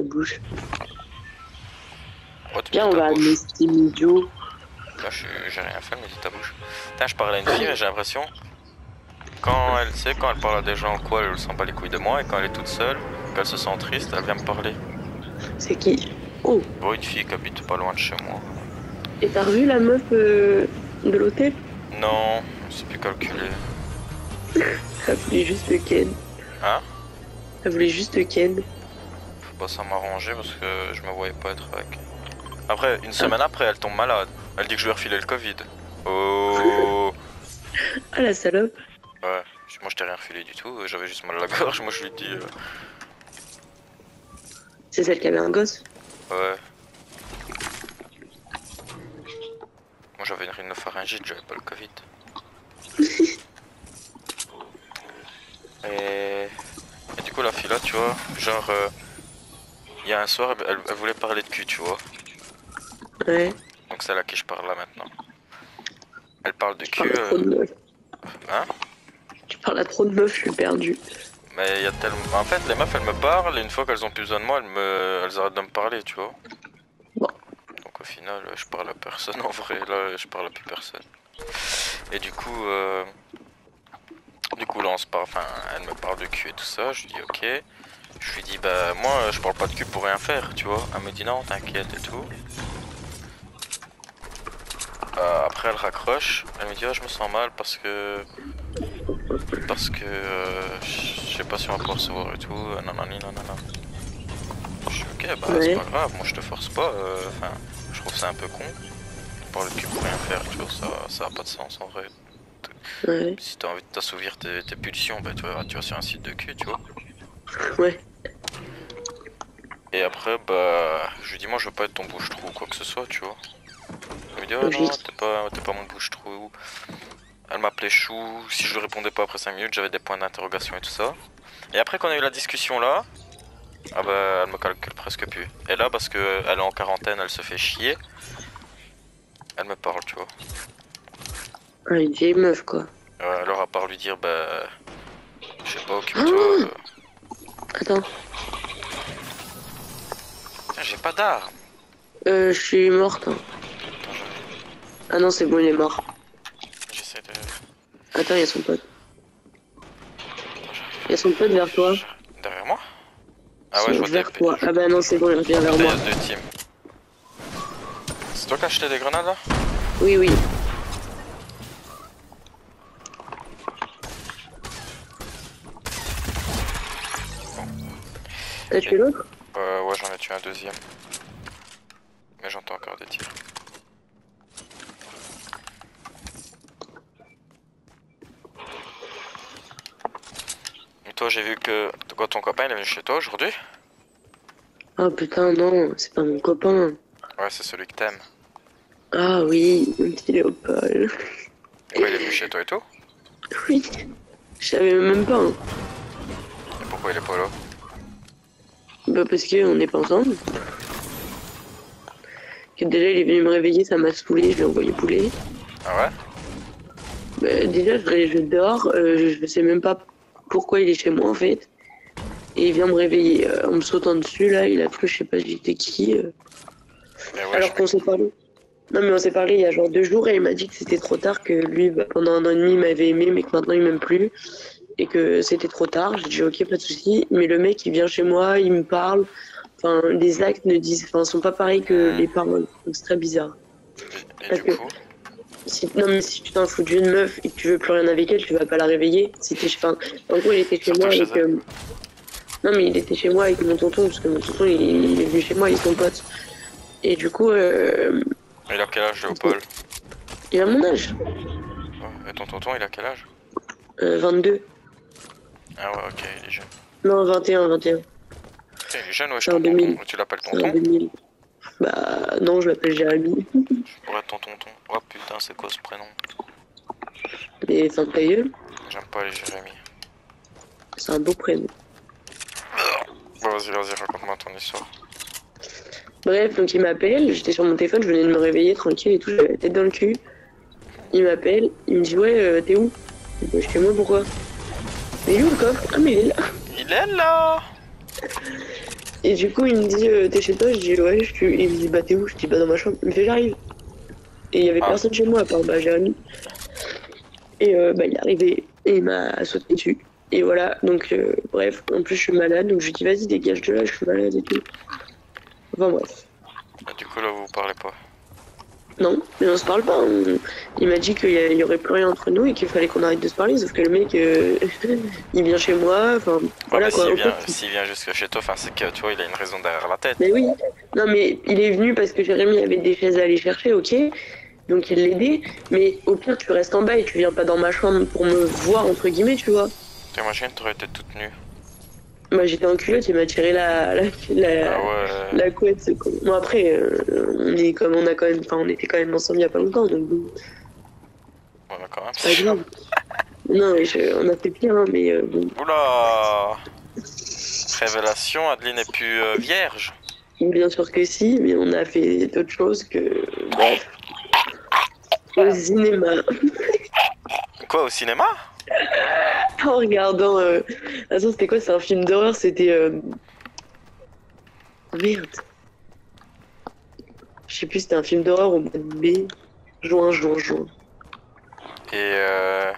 la bouche. Oh, tu Viens, me on va amener Steam idiot. Là, je suis- j'ai rien fait, mais dis ta bouche. Putain, je parle à une fille, mais j'ai l'impression. Quand elle sait, quand elle parle à des gens ou quoi, elle sent pas les couilles de moi, et quand elle est toute seule, qu'elle se sent triste, elle vient me parler. C'est qui? Oh, Bon, une fille qui habite pas loin de chez moi. et t'as revu la meuf euh, de l'hôtel? Non, c'est plus calculé. Elle voulait juste le ken. Hein? Elle voulait juste le ken. Faut pas s'en m'arranger parce que je me voyais pas être avec. Après, une semaine après, elle tombe malade. Elle dit que je lui ai refilé le Covid. Oh Ah la salope. Ouais, moi je t'ai rien refilé du tout, j'avais juste mal à la gorge, moi je lui dis. euh, C'est celle qui avait un gosse Ouais. Moi j'avais une rhinopharyngite, j'avais pas le Covid. Et... et du coup la fille là, tu vois, genre... euh, Il y a un soir, elle, elle voulait parler de cul, tu vois. Ouais. Donc c'est à qui je parle là maintenant. Elle parle de cul... trop de euh, meufs. Hein? Tu parles à trop de meufs, je suis perdu. Mais il y a tellement... En fait, les meufs, elles me parlent, et une fois qu'elles ont plus besoin de moi, elles, me... elles arrêtent de me parler, tu vois. Bon. Donc au final, je parle à personne en vrai, là, je parle à plus personne. Et du coup, euh... du coup, là, on se parle, enfin, elle me parle de cul et tout ça, je dis ok. Je lui dis, bah, moi, je parle pas de cul pour rien faire, tu vois. Elle me dit non, t'inquiète et tout. Euh, après, elle raccroche, elle me dit, ah, je me sens mal parce que parce que euh, je sais pas si on va pouvoir se voir et tout, euh, nanani nanana. Je suis ok, bah Ouais. c'est pas grave, moi je te force pas, euh, enfin, je trouve ça un peu con. Parler de cul pour rien faire, tu vois, ça, ça a pas de sens en vrai. Ouais. Si t'as envie de t'assouvir tes, tes pulsions, bah tu vas, tu vas sur un site de cul, tu vois. Ouais. Et après, bah, je lui dis, moi je veux pas être ton bouche-trou ou quoi que ce soit, tu vois. Elle me dit, oh non, t'es pas, t'es pas mon bouche-trou. Elle m'appelait chou, si je lui répondais pas après 5 minutes, j'avais des points d'interrogation et tout ça. Et après qu'on a eu la discussion là, ah bah, elle me calcule presque plus. Et là, parce que elle est en quarantaine, elle se fait chier, elle me parle, tu vois. Ah, une vieille meuf, quoi. Euh, alors à part lui dire, bah, je sais pas, occupe-toi. Ah euh, Attends. J'ai pas d'arme. Euh, je suis morte. hein. Attends, je- Ah non, c'est bon, il est mort. j'essaie de... Attends, il y a son pote. Il y a son pote vers toi. Derrière moi? Ah ouais, je vois vers toi. Ah bah non, c'est bon, il revient vers moi. C'est toi qui as acheté des grenades là? Oui, oui. T'as tué l'autre Euh, ouais, j'en ai tué un deuxième. Mais j'entends encore des tirs. Et toi, j'ai vu que quoi, ton copain il est venu chez toi aujourd'hui Ah putain, non, c'est pas mon copain. Ouais, c'est celui que t'aimes. Ah oui, mon petit Léopold. Et ouais, il est venu chez toi et tout Oui. Je savais même pas. hein. Et pourquoi il est pas là Bah parce qu'on n'est pas ensemble. Que déjà il est venu me réveiller, ça m'a saoulé, je lui ai envoyé poulet. Ah ouais? Bah, déjà je, je dors, euh, je sais même pas pourquoi il est chez moi en fait. Et il vient me réveiller euh, en me sautant dessus là, il a cru je sais pas j'étais qui. euh. Ouais, Alors qu'on s'est parlé. Non mais on s'est parlé il y a genre deux jours et il m'a dit que c'était trop tard, que lui bah, pendant un an et demi il m'avait aimé mais que maintenant il m'aime plus. Et que c'était trop tard, j'ai dit ok pas de souci. Mais le mec il vient chez moi, il me parle. Enfin les actes ne disent, enfin sont pas pareils que les paroles. Donc c'est très bizarre. Et, parce du que- coup Si, non mais si tu t'en fous d'une meuf et que tu veux plus rien avec elle, tu vas pas la réveiller. Si t'es, enfin, en gros il était chez moi avec. euh, Non mais il était chez moi avec mon tonton parce que mon tonton il, il est venu chez moi avec son pote. Et du coup euh, Il a quel âge, Léopold? Il a mon âge, Et ton tonton, il a quel âge? Euh, 22. Ah ouais, ok, il est jeune. Non 21, 21. Putain, il est jeune, ouais, je C'est en tonton. 2000. Tu l'appelles C'est tonton 2000. Bah non je l'appelle Jérémy. Pour être ton tonton. Oh putain, c'est quoi ce prénom Mais enfin ta gueule, J'aime pas les Jérémy. c'est un beau prénom. Bon, vas-y, vas-y, raconte-moi ton histoire. Bref, donc il m'appelle, j'étais sur mon téléphone, je venais de me réveiller tranquille et tout, j'avais la tête dans le cul. Il m'appelle, il me dit ouais, euh, t'es où? Je dis, chez moi, pourquoi? Mais il est où le coffre Ah mais il est là Il est là Et du coup, il me dit, euh, t'es chez toi? Je dis, ouais, je suis. Il me dit, bah, t'es où? Je dis, bah, dans ma chambre. Il me fait, j'arrive. Et il y avait Ah. personne chez moi, à part bah, Jérémy. Et euh, bah, il est arrivé et il m'a sauté dessus. Et voilà, donc, euh, bref, en plus, je suis malade. Donc, je lui dis, vas-y, dégage de là, je suis malade et tout. Enfin, bref. Du coup, là, vous parlez pas. Non, mais on se parle pas. on- Il m'a dit qu'il y, aurait plus rien entre nous et qu'il fallait qu'on arrête de se parler. Sauf que le mec, euh, il vient chez moi. Enfin, voilà Ouais, quoi. s'il En vient, jusque chez toi, enfin, c'est que tu vois, il a une raison derrière la tête. Mais oui. Non, mais il est venu parce que Jérémy avait des chaises à aller chercher, ok. Donc il l'aidait. Mais au pire, tu restes en bas et tu viens pas dans ma chambre pour me voir, entre guillemets, tu vois. T'imagines, t'aurais été toute nue. Moi, j'étais en culotte, il m'a tiré la, la, la, Ah ouais. la couette. Bon, après, euh, on, est comme, on, a quand même, on était quand même ensemble il y a pas longtemps, donc bon, Ouais, bah, quand même. pas grave. Non, mais je- on a fait pire, hein, mais euh, bon. Oula Révélation, Adeline n'est plus euh, vierge. Bien sûr que si, mais on a fait d'autres choses que. Bref. Au cinéma. Quoi, au cinéma? En regardant. Euh... Attends, c'était quoi? C'est un film d'horreur C'était. Euh... oh, Merde. Je sais plus, c'était un film d'horreur au mois de mai. Juin, juin, juin. Et euh...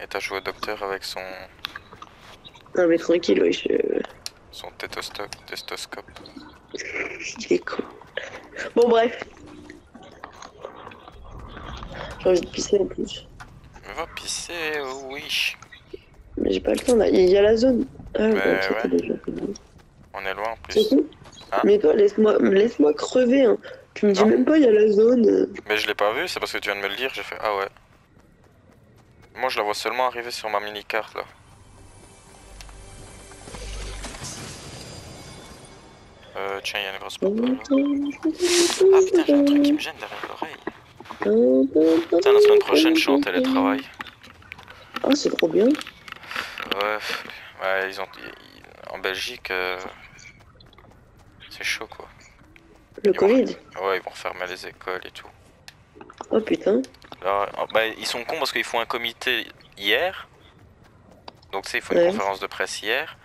Et t'as joué au docteur avec son... Non, mais tranquille, wesh. euh, son tétosto- testoscope. Il est con. Bon, bref. J'ai envie de pisser en plus. Va pisser, euh, oui. Mais j'ai pas le temps là. Il y a la zone. Ah, bah, ouais. déjà fait. On est loin en plus. Hein Mais toi, laisse-moi laisse crever. Hein. Tu me dis Non. même pas, il y a la zone. Mais je l'ai pas vu, c'est parce que tu viens de me le dire, j'ai fait ah ouais. Moi je la vois seulement arriver sur ma mini carte là. Euh, tiens, il y a une grosse là. Ah putain, j'ai un truc qui me gêne derrière l'oreille. Putain, la semaine prochaine, je suis en télétravail. Ah, c'est trop bien. Ouais, ouais, ils ont. ils- En Belgique, euh, c'est chaud quoi. Le Ils vont- Covid? Ouais, ils vont fermer les écoles et tout. Oh putain. Bah, ils sont cons parce qu'ils font un comité hier. Donc, tu sais, ils font une conférence de presse hier.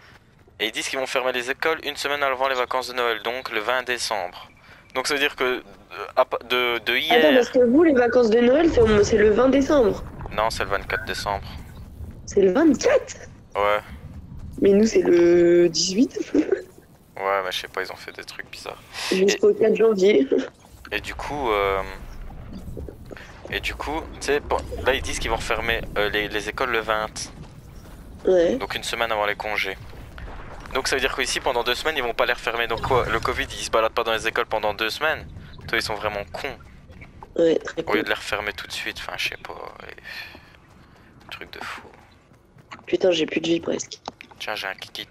Et ils disent qu'ils vont fermer les écoles une semaine avant les vacances de Noël, donc le 20 décembre. Donc, ça veut dire que euh, de, de Attends, hier. parce que vous, les vacances de Noël, c'est le 20 décembre. Non, c'est le 24 décembre. C'est le 24 Ouais, Mais nous, c'est le 18 ouais, mais je sais pas, ils ont fait des trucs bizarres. jusqu'au 4 janvier. Et du coup, euh, et du coup, tu sais, bon, là ils disent qu'ils vont refermer euh, les, les écoles le 20, Ouais. donc une semaine avant les congés. Donc ça veut dire qu'ici pendant deux semaines ils vont pas les refermer. Donc quoi, le Covid il se balade pas dans les écoles pendant deux semaines? Toi ils sont vraiment cons. Ouais, très Au lieu cool. de les refermer tout de suite, enfin je sais pas. et- Truc de fou. Putain, j'ai plus de vie presque. Tiens j'ai un kikit.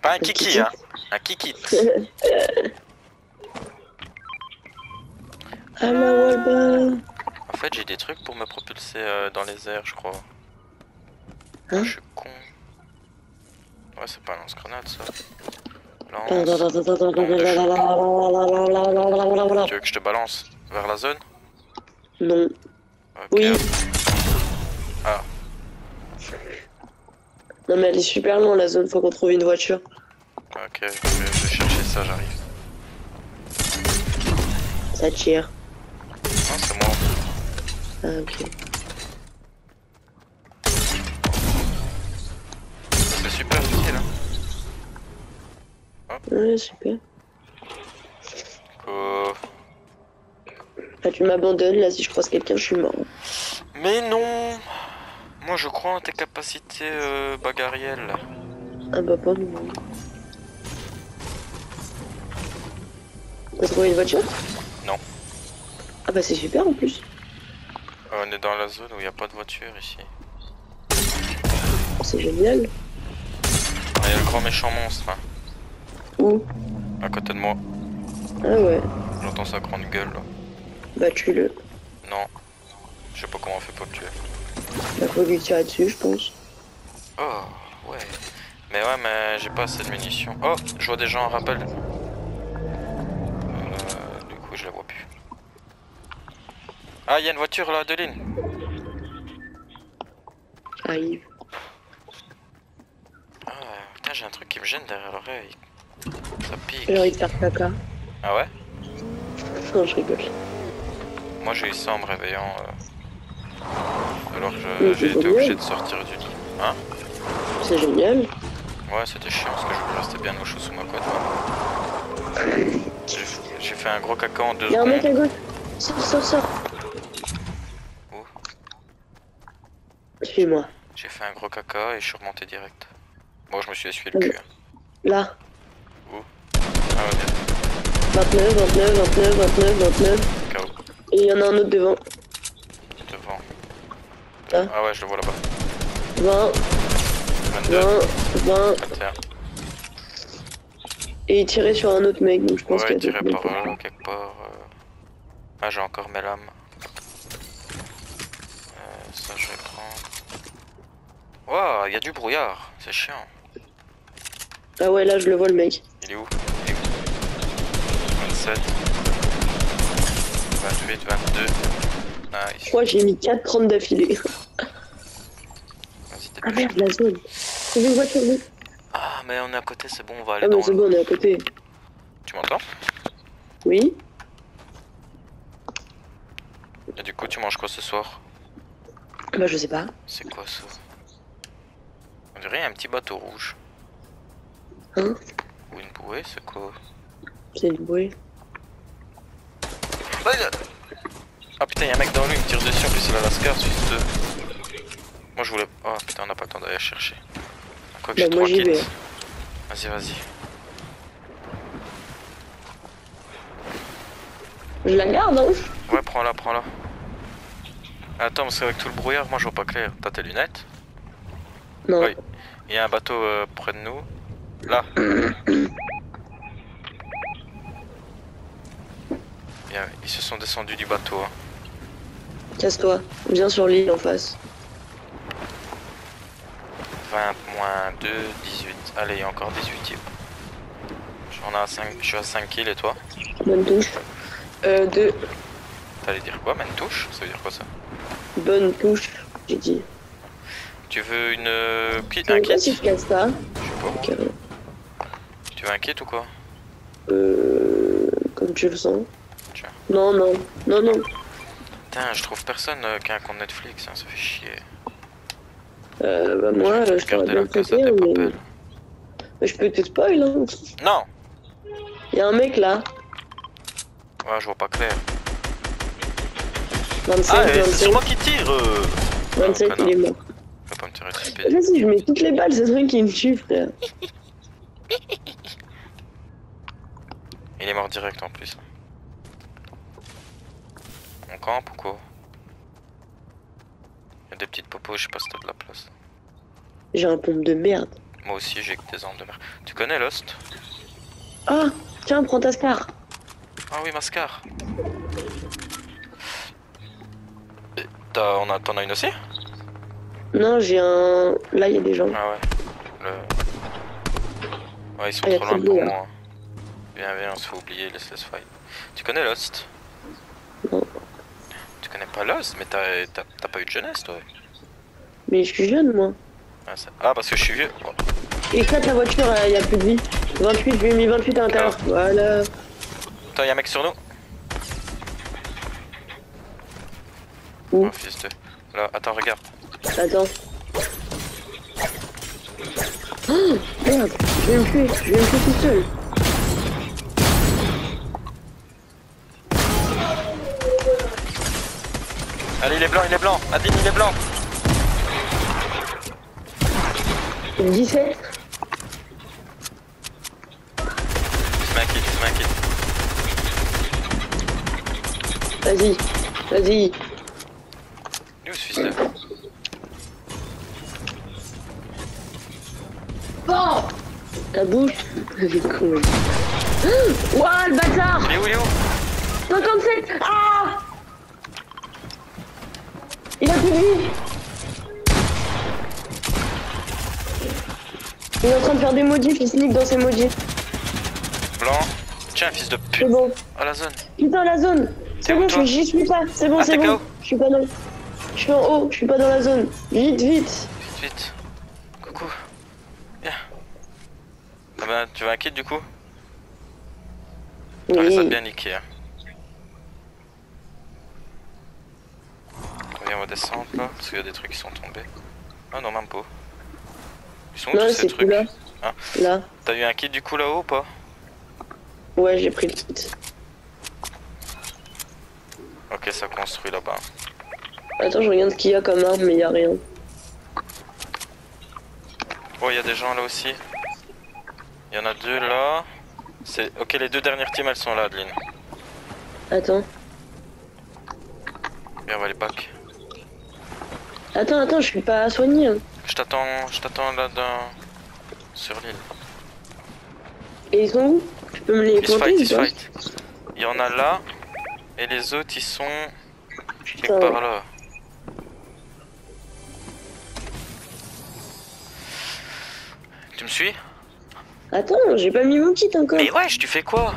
Pas un kiki kiki hein, un kikit. Ah. En fait j'ai des trucs pour me propulser euh, dans les airs je crois. Hein je suis con. Ouais c'est pas un lance-grenade ça. Lance. Tu veux que je te balance vers la zone Non. Ok. Oui. Ah. Non, mais elle est super loin la zone, faut qu'on trouve une voiture. Ok, je vais, je vais chercher ça, j'arrive. Ça tire. Non, c'est moi. Ah, ok. C'est super utile. Hein. Ouais, super. Ah, tu m'abandonnes là, si je croise quelqu'un, je suis mort. Mais non Moi je crois en tes capacités euh, bagarrielles. Ah bah pas moi. T'as trouvé une voiture? Non. Ah bah c'est super en plus. Euh, on est dans la zone où il n'y a pas de voiture ici. C'est génial. Ah, Il y a le grand méchant monstre, hein, Où? À côté de moi. Ah ouais. J'entends sa grande gueule là. Bah tue-le. Non. Je sais pas comment on fait pour le tuer. Bah faut lui tirer dessus, je pense. Oh, ouais. Mais ouais, mais j'ai pas assez de munitions. Oh, je vois des gens en rappel. Euh, du coup, je la vois plus. Ah, il y a une voiture là, Adeline. J'arrive. Ah, putain, j'ai un truc qui me gêne derrière l'oreille. Ça pique. J'ai envie de faire caca. Ah ouais? Non, je rigole. Moi j'ai eu ça en me réveillant. euh, Alors que j'ai été obligé de sortir du lit. Hein C'est génial. Ouais, c'était chiant parce que je voulais rester bien au chaud sous ma couette. J'ai fait un gros caca en deux Y'a un mec à secondes. gauche. Sors, sors, sors. Où Suis-moi. J'ai fait un gros caca et je suis remonté direct. Bon, je me suis essuyé le cul. hein. Là. Ah ouais, bien. 29, 29, 29, 29, 29. KO. Et il y en a un autre. Devant. Là. Ah ouais, je le vois là-bas. 20, 22, 20, 20. 21. Et il tirait sur un autre mec, donc je pense Ouais, qu'il y a tiré d'autres par là, quelque part. euh. Ah, j'ai encore mes lames. Euh, ça, je vais prendre. Waouh, il y a du brouillard. C'est chiant. Ah ouais, là je le vois le mec. Il est où? Il est où? 27. 28, 22. Je Nice. crois j'ai mis 4 30 d'affilée. Ah merde, la zone. C'est une voiture vite. Ah, mais on est à côté, c'est bon, on va aller Ah dans mais c'est bon, on est à côté. Tu m'entends? Oui Et du coup, tu manges quoi ce soir? Bah je sais pas. C'est quoi ça? On dirait un petit bateau rouge. Hein? Ou une bouée, c'est quoi? C'est du bruit. Ah putain, y'a un mec dans l'eau, il me tire dessus, en plus il a la scar, suisse de... Moi je voulais... Oh putain, on n'a pas le temps d'aller chercher. Quoi que j'ai moi, trois j'y kits. vais. Vas-y, vas-y. Je la garde, hein Ouais, prends-la, prends-la. Attends, parce qu'avec tout le brouillard, moi je vois pas clair. T'as tes lunettes? Non. Oui. Il y a un bateau euh, près de nous. Là. A- Ils se sont descendus du bateau. hein. Casse-toi. Viens sur l'île en face. 20 moins 2, 18. Allez, encore 18 types. J'en ai à 5, je suis à 5 kills et toi? Bonne touche. Euh, deux. T'allais dire quoi, une touche Ça veut dire quoi ça? Bonne touche, j'ai dit. Tu veux une euh, un kit? si je casse ça? Je sais pas. Tu veux un kit ou quoi? Euh, comme tu le sens. Tiens. Non, non. Non, non. Putain, je trouve personne euh, qui a un compte Netflix, hein, ça fait chier. Euh, bah moi, je euh, t'aurais bien mais... Je peux te spoil, hein. Non Il y a un mec là. Ouais, je vois pas clair. 27, Ah, euh, c'est 27, sur moi qui tire euh. 27, Ah, il est mort. Faut pas me tirer dessus, Vas-y, je mets toutes les balles, c'est vrai qui me tue, frère. Il est mort direct en plus. Campe ou quoi Il y a des petites popos, je sais pas si t'as de la place. J'ai un pompe de merde. Moi aussi j'ai que des armes de mer. Tu connais Lost? Ah, tiens, prends ta scar. Ah oui, Mascar. Et T'as, on a, t'en as une aussi? Non, j'ai un... Là, il y a des gens. Ah ouais. Le... Ouais, ils sont Ah, trop loin pour moi. Viens, viens, on se fait oublier, laisse laisse fight. Tu connais Lost? Connais pas Lost Mais t'as, pas eu de jeunesse toi Mais je suis jeune, moi. ah, ça- ah, parce que je suis vieux. Oh. Éclate la voiture, il y a plus de vie. 28, je lui ai mis 28 à l'intérieur. Ah. Voilà. Attends, y'a un mec sur nous Où Oh, fils de. Là, attends, regarde. Attends. Oh, merde, je vais me tuer, je vais me tuer tout seul. Allez, il est blanc, il est blanc. Adine, il est blanc. 17 Il se met un kit, il se met un kit. Vas-y, vas-y. Il est où ce fils de. Bon Ta bouche con. Ouah, le bâtard Il est où, il est où? 57 Ah Il a plus de vie Il est en train de faire des modifs, il sneak dans ses modifs. Blanc. Tiens, fils de C'est pute. bon. À la zone. Putain, la zone C'est bon, j'y suis pas. C'est bon, Ah, c'est bon. Je suis pas dans... Je suis en haut, je suis pas dans la zone. Vite, vite Vite, vite. Coucou. Viens. Veux un, tu veux un kit du coup? Ah, mais ça te Oui. bien niqué. Hein. Viens, on va descendre là, parce qu'il y a des trucs qui sont tombés. Ah non, même pas. Ils sont où Non, tous ces trucs là. Hein Là. T'as eu un kit du coup là-haut ou pas Ouais, j'ai pris le kit. Ok, ça construit là-bas. Attends, je regarde ce qu'il y a comme arme, mais il y a rien. Oh, il y a des gens là aussi. Il y en a deux là. C'est Ok, les deux dernières teams elles sont là, Adeline. Attends. Viens, on va les pack. Attends, attends, je suis pas soigné. Hein. Je t'attends, je t'attends là dans... sur l'île. Et ils sont où? Tu peux me les Ils fight, ils. Il y en a là. Et les autres ils sont quelque part là. Tu me suis? Attends, j'ai pas mis mon kit encore. Mais wesh, tu fais quoi?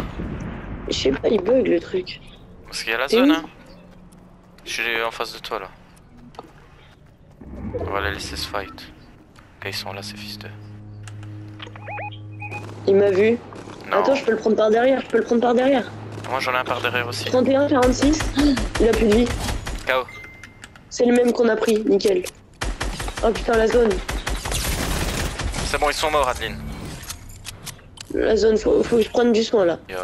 Je sais pas, il bug le truc. Parce qu'il y a la zone, hein. Je suis en face de toi là. Les laisser se fight. Ils sont là, ces fils de. Il m'a vu. Non, Attends, je peux le prendre par derrière, je peux le prendre par derrière. moi j'en ai un par derrière aussi. 31, 46. Il a plus de vie. KO. C'est le même qu'on a pris, nickel. Oh putain, la zone. C'est bon, ils sont morts, Adeline. La zone, faut, faut que je prenne du soin là. Il y a...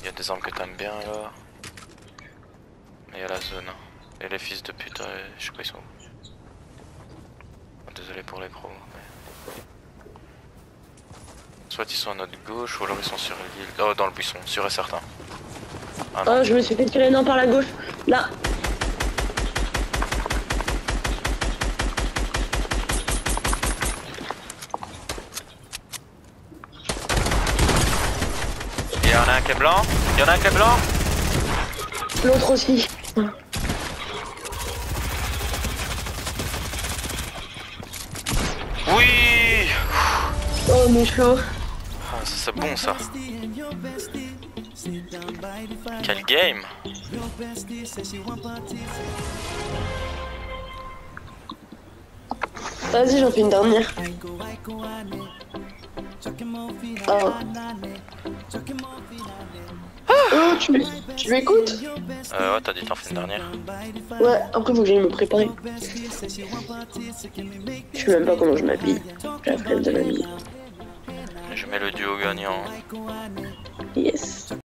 Il y a des armes que t'aimes bien là. Mais il y a la zone. hein. Et les fils de pute, je sais pas, ils sont où. Désolé pour les gros. Mais... Soit ils sont à notre gauche, ou alors ils sont sur l'île. Oh, dans le buisson, sûr et certain. Ah non. Oh, je me suis fait tirer non par la gauche. Là. Il y en a un qui est blanc. Il y en a un qui est blanc. L'autre aussi. Oui Oh, chaud. Ah, ça c'est bon ça. Quel game Vas-y, j'en fais une dernière. Oh. Oh, tu, tu m'écoutes Euh, ouais, t'as dit t'en fais une dernière. Ouais, après faut que j'aille me préparer. Je sais même pas comment je m'habille. J'ai la flemme de m'habiller. Je mets le duo gagnant. Yes.